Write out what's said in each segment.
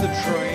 the train.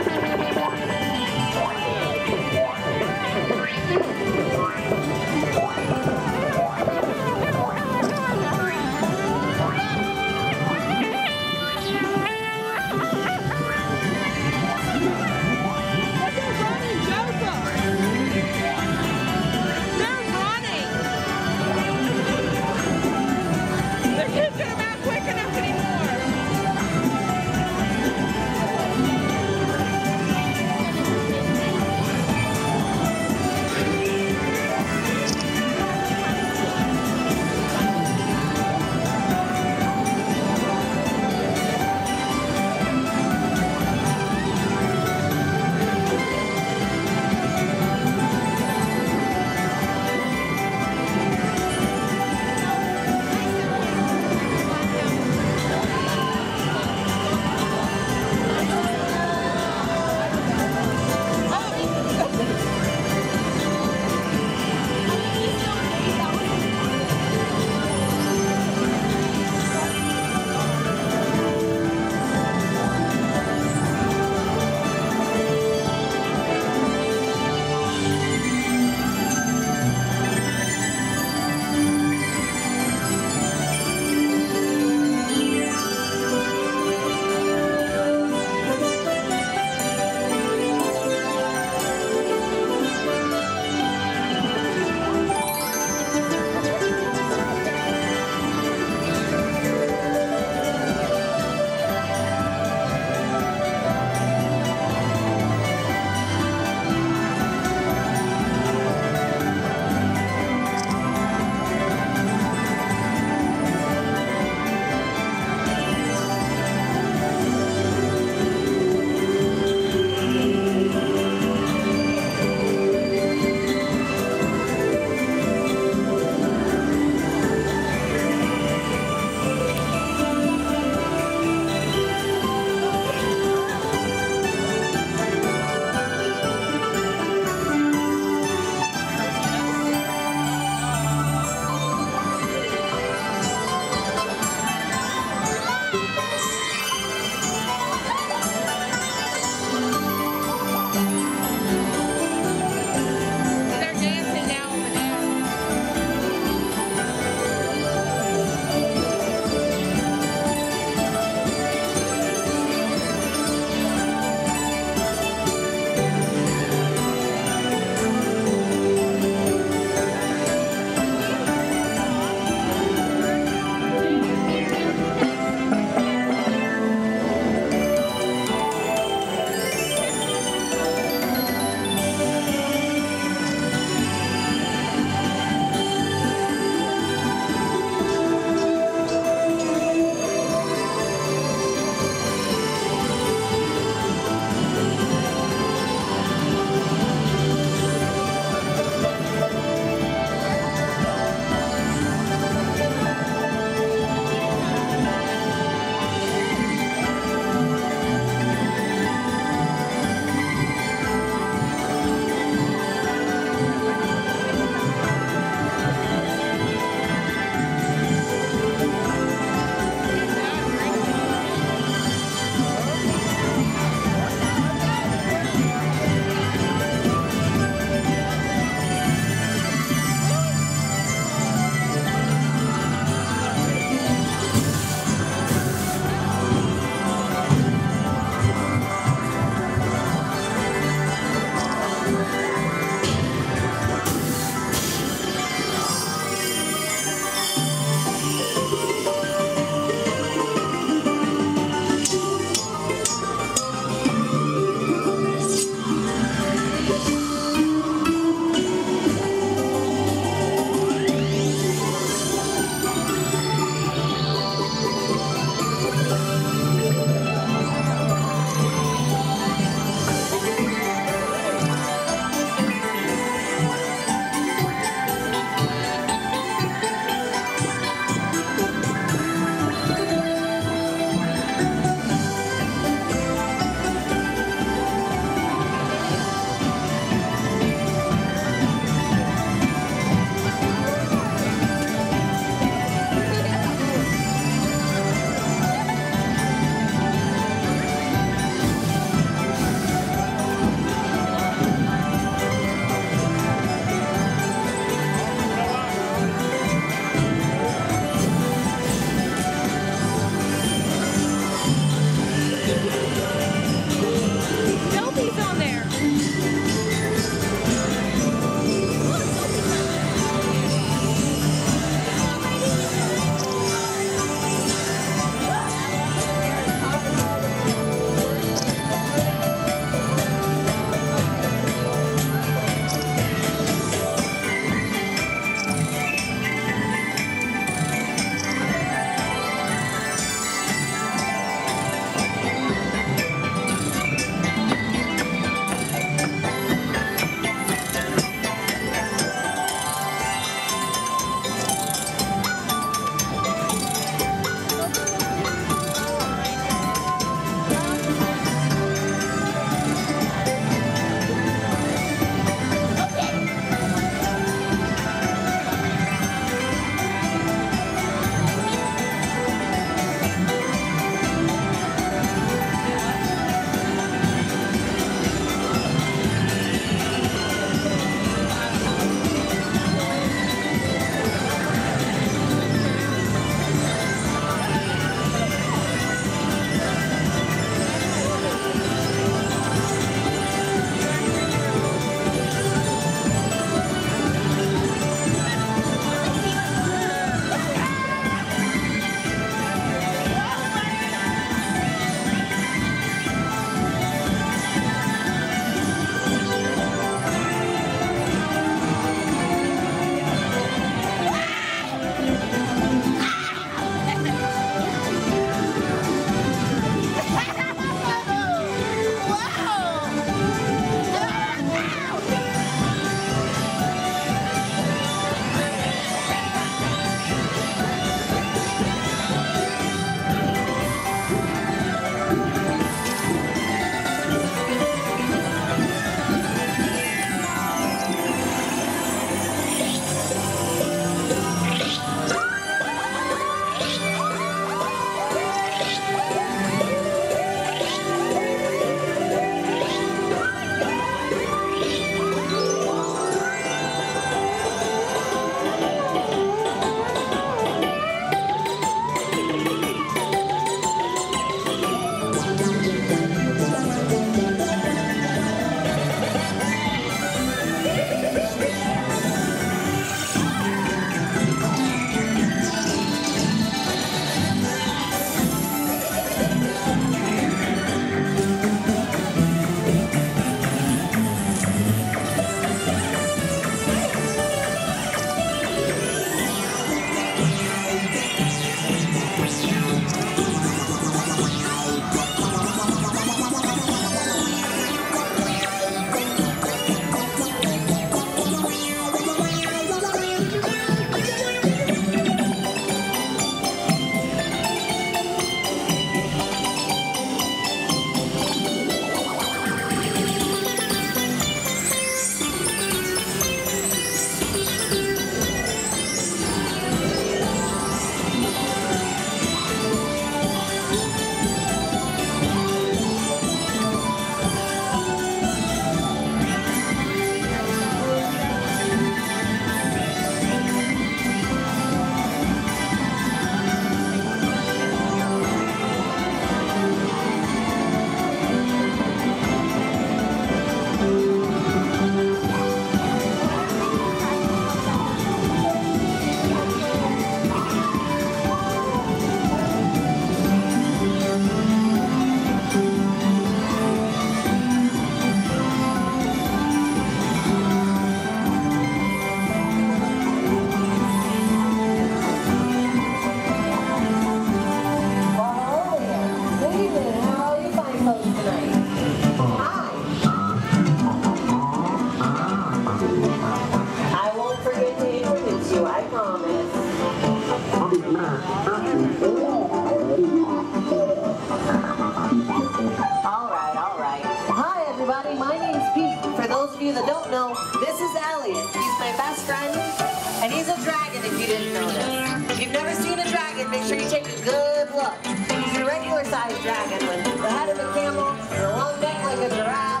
make sure you take a good look. Use your regular sized dragon with the head of a camel and a long neck like a giraffe.